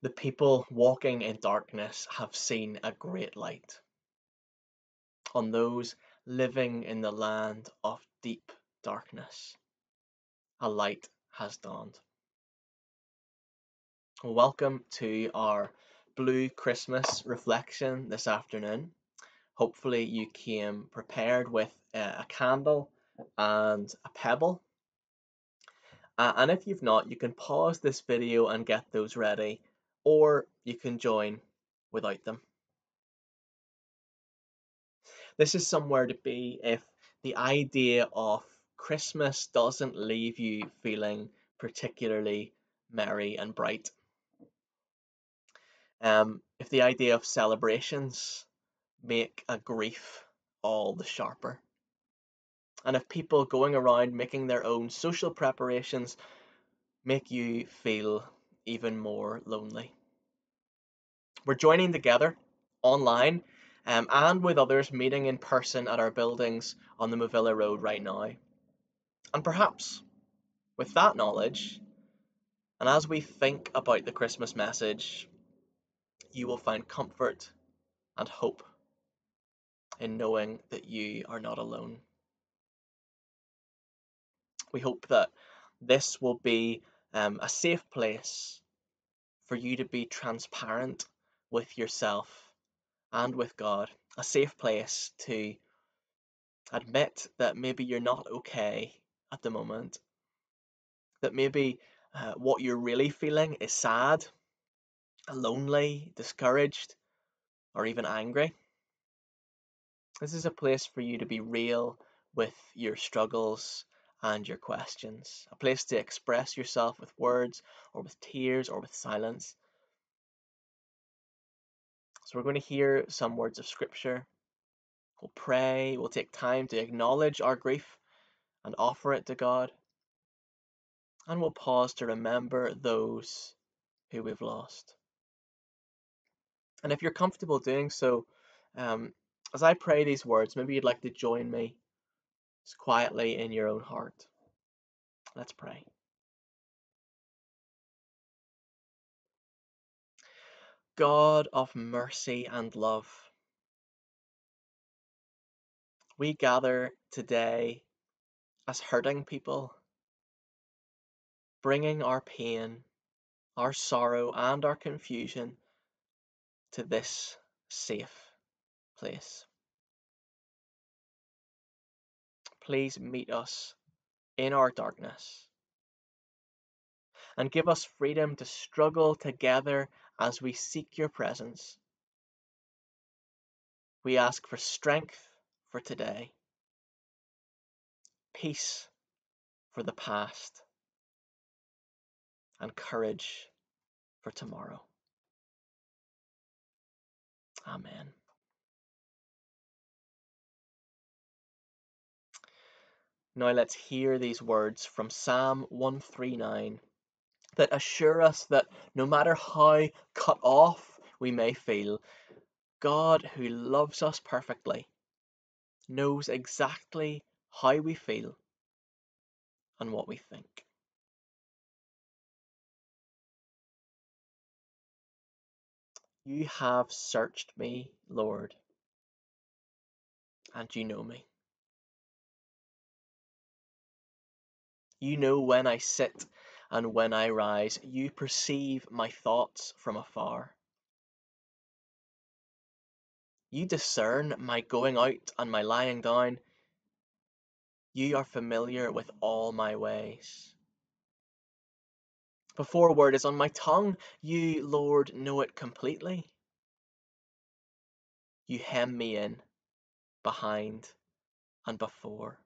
The people walking in darkness have seen a great light. On those living in the land of deep darkness, a light has dawned. Welcome to our Blue Christmas reflection this afternoon. Hopefully, you came prepared with a candle and a pebble. Uh, and if you've not, you can pause this video and get those ready or you can join without them. This is somewhere to be if the idea of Christmas doesn't leave you feeling particularly merry and bright. Um, if the idea of celebrations make a grief all the sharper. And if people going around making their own social preparations make you feel even more lonely. We're joining together online um, and with others meeting in person at our buildings on the Movilla Road right now. And perhaps with that knowledge, and as we think about the Christmas message, you will find comfort and hope in knowing that you are not alone. We hope that this will be um, a safe place for you to be transparent with yourself and with God, a safe place to admit that maybe you're not okay at the moment, that maybe uh, what you're really feeling is sad, lonely, discouraged, or even angry. This is a place for you to be real with your struggles and your questions, a place to express yourself with words or with tears or with silence. So, we're going to hear some words of scripture. We'll pray, we'll take time to acknowledge our grief and offer it to God. And we'll pause to remember those who we've lost. And if you're comfortable doing so, um, as I pray these words, maybe you'd like to join me quietly in your own heart. Let's pray. God of mercy and love, we gather today as hurting people, bringing our pain, our sorrow, and our confusion to this safe place. please meet us in our darkness and give us freedom to struggle together as we seek your presence. We ask for strength for today, peace for the past, and courage for tomorrow. Amen. Now let's hear these words from Psalm 139 that assure us that no matter how cut off we may feel, God, who loves us perfectly, knows exactly how we feel and what we think. You have searched me, Lord, and you know me. You know when I sit and when I rise. You perceive my thoughts from afar. You discern my going out and my lying down. You are familiar with all my ways. Before a word is on my tongue, you, Lord, know it completely. You hem me in, behind and before.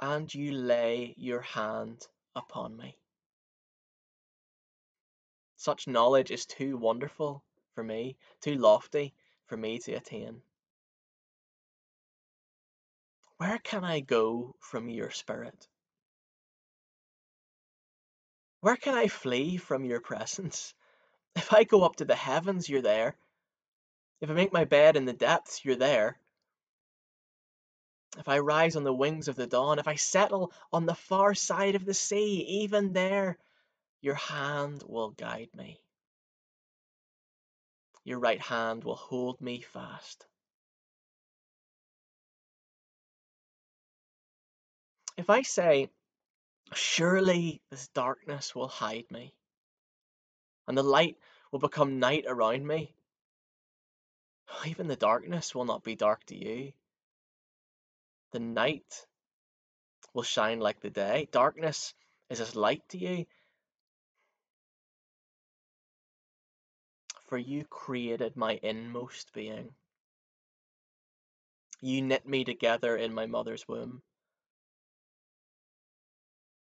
And you lay your hand upon me. Such knowledge is too wonderful for me, too lofty for me to attain. Where can I go from your spirit? Where can I flee from your presence? If I go up to the heavens, you're there. If I make my bed in the depths, you're there. If I rise on the wings of the dawn, if I settle on the far side of the sea, even there Your hand will guide me. Your right hand will hold me fast. If I say, Surely this darkness will hide me, and the light will become night around me, even the darkness will not be dark to you. The night will shine like the day. Darkness is as light to you. For you created my inmost being. You knit me together in my mother's womb.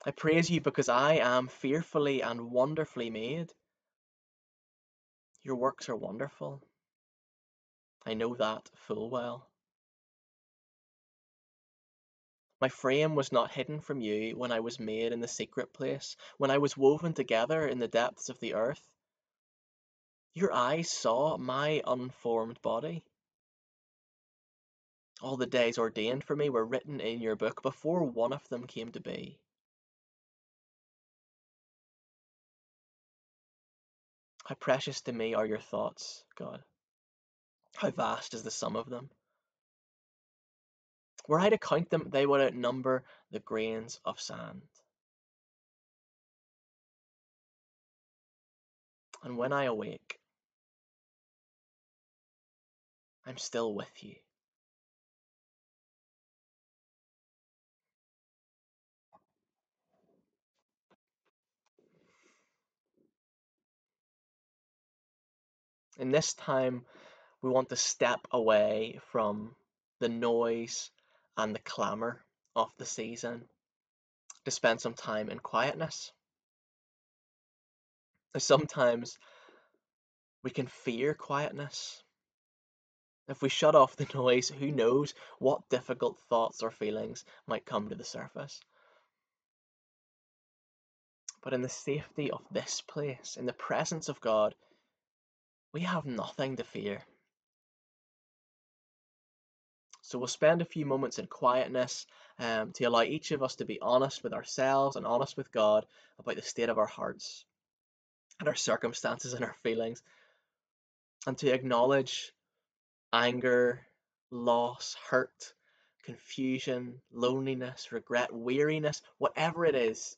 I praise you because I am fearfully and wonderfully made. Your works are wonderful. I know that full well. My frame was not hidden from you when I was made in the secret place, when I was woven together in the depths of the earth. Your eyes saw my unformed body. All the days ordained for me were written in your book before one of them came to be. How precious to me are your thoughts, God. How vast is the sum of them. Were I to count them, they would outnumber the grains of sand. And when I awake, I'm still with you. In this time, we want to step away from the noise and the clamour of the season to spend some time in quietness. Sometimes we can fear quietness. If we shut off the noise, who knows what difficult thoughts or feelings might come to the surface. But in the safety of this place, in the presence of God, we have nothing to fear. So we'll spend a few moments in quietness um, to allow each of us to be honest with ourselves and honest with God about the state of our hearts and our circumstances and our feelings, and to acknowledge anger, loss, hurt, confusion, loneliness, regret, weariness, whatever it is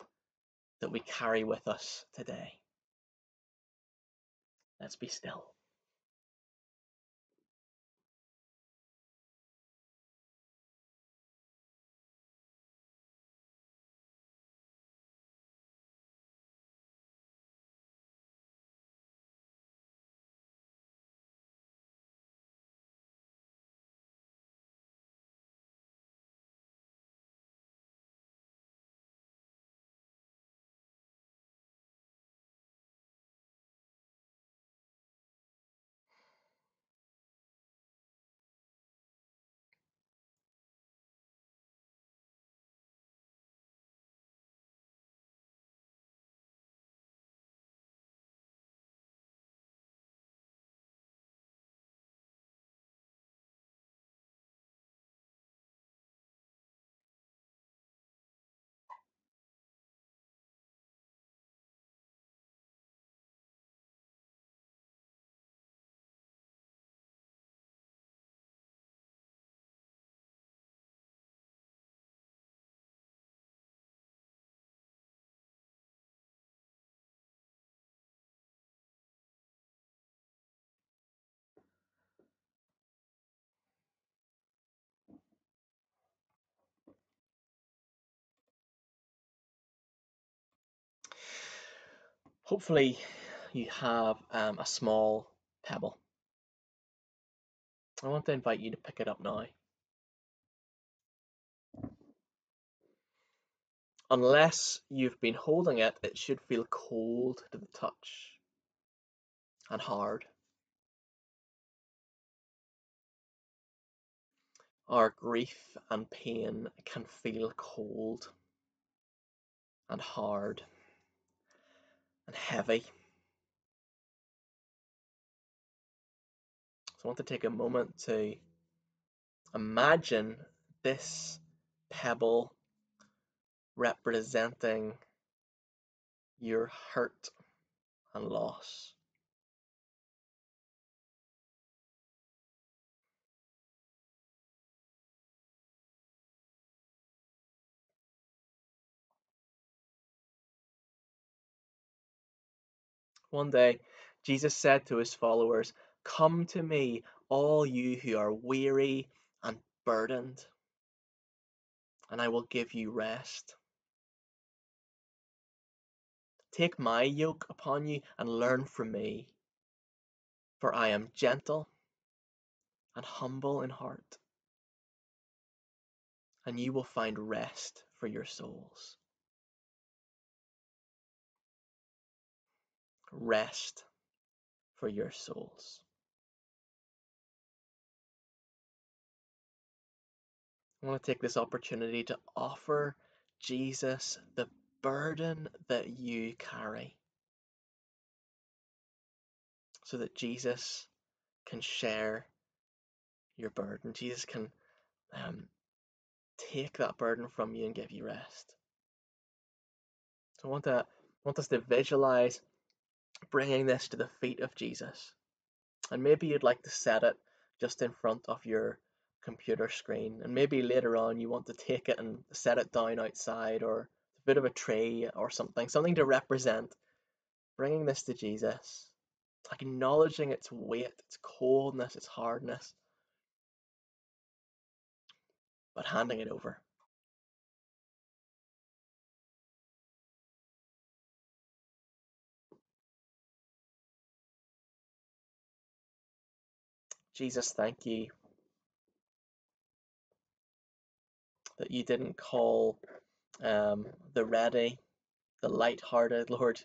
that we carry with us today. Let's be still. Hopefully, you have um, a small pebble. I want to invite you to pick it up now. Unless you've been holding it, it should feel cold to the touch and hard. Our grief and pain can feel cold and hard and heavy. So I want to take a moment to imagine this pebble representing your hurt and loss. One day, Jesus said to his followers, Come to me, all you who are weary and burdened, and I will give you rest. Take my yoke upon you and learn from me, for I am gentle and humble in heart, and you will find rest for your souls. Rest for your souls. I want to take this opportunity to offer Jesus the burden that you carry so that Jesus can share your burden. Jesus can um, take that burden from you and give you rest. So I want to want us to visualize bringing this to the feet of Jesus. And maybe you'd like to set it just in front of your computer screen. And maybe later on you want to take it and set it down outside or a bit of a tree or something, something to represent bringing this to Jesus, like acknowledging its weight, its coldness, its hardness, but handing it over. Jesus, thank you that you didn't call um, the ready, the light-hearted, Lord.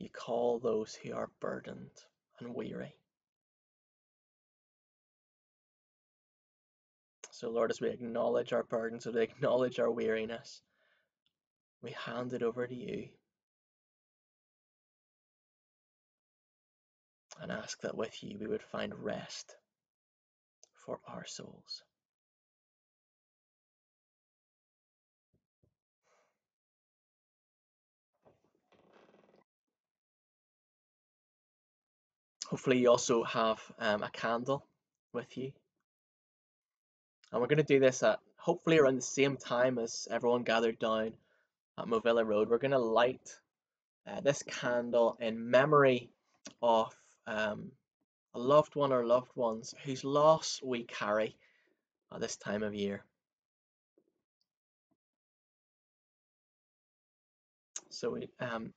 You call those who are burdened and weary. So, Lord, as we acknowledge our burdens, as we acknowledge our weariness, we hand it over to you and ask that with you we would find rest for our souls. Hopefully, you also have um, a candle with you. And we're going to do this at hopefully around the same time as everyone gathered down at Movilla Road. We're going to light uh, this candle in memory of um, a loved one or loved ones whose loss we carry at this time of year. So we um,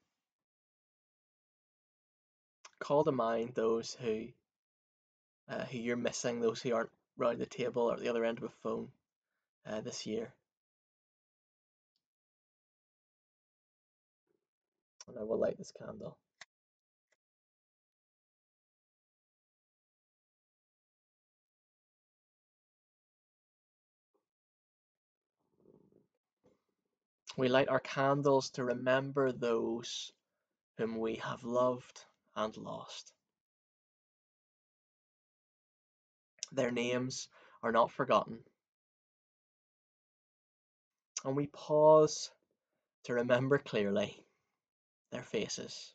call to mind those who uh, who you're missing, those who aren't round the table or at the other end of a phone uh, this year. And I will light this candle. We light our candles to remember those whom we have loved and lost. Their names are not forgotten. And we pause to remember clearly their faces,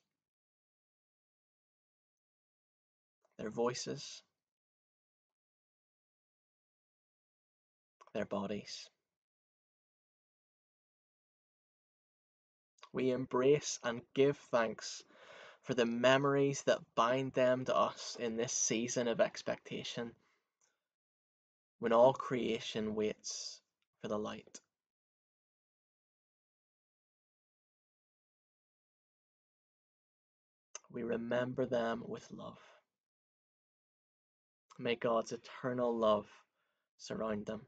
their voices, their bodies. We embrace and give thanks for the memories that bind them to us in this season of expectation when all creation waits for the light. We remember them with love. May God's eternal love surround them.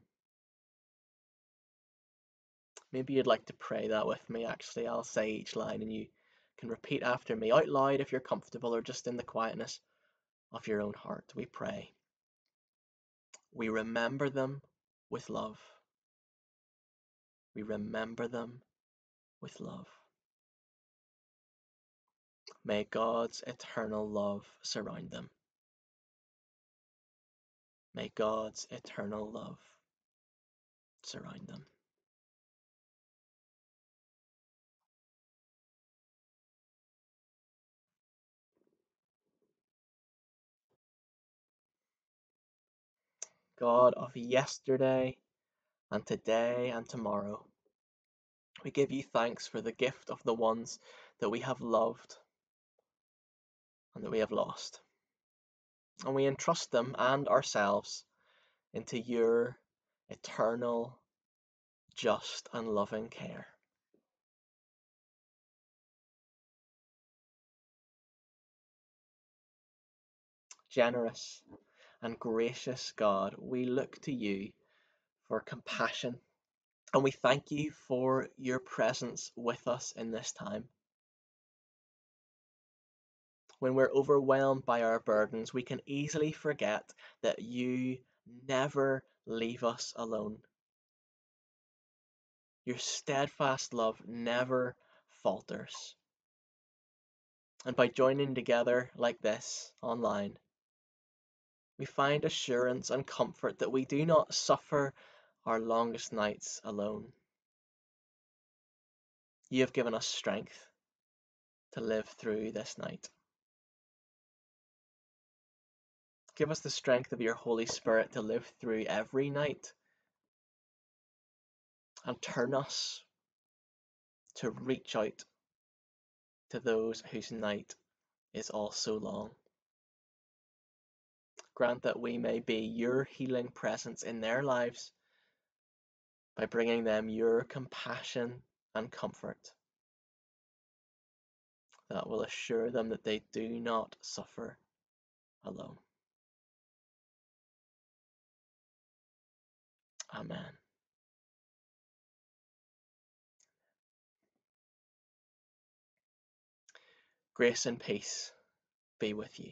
Maybe you'd like to pray that with me, actually. I'll say each line and you can repeat after me out loud if you're comfortable or just in the quietness of your own heart. We pray. We remember them with love. We remember them with love. May God's eternal love surround them. May God's eternal love surround them. God of yesterday and today and tomorrow. We give you thanks for the gift of the ones that we have loved and that we have lost. And we entrust them and ourselves into your eternal, just, and loving care. Generous and gracious God, we look to you for compassion and we thank you for your presence with us in this time. When we're overwhelmed by our burdens, we can easily forget that you never leave us alone. Your steadfast love never falters. And by joining together like this online, we find assurance and comfort that we do not suffer our longest nights alone. You have given us strength to live through this night. Give us the strength of your Holy Spirit to live through every night and turn us to reach out to those whose night is also long. Grant that we may be your healing presence in their lives by bringing them your compassion and comfort that will assure them that they do not suffer alone. Amen. Grace and peace be with you.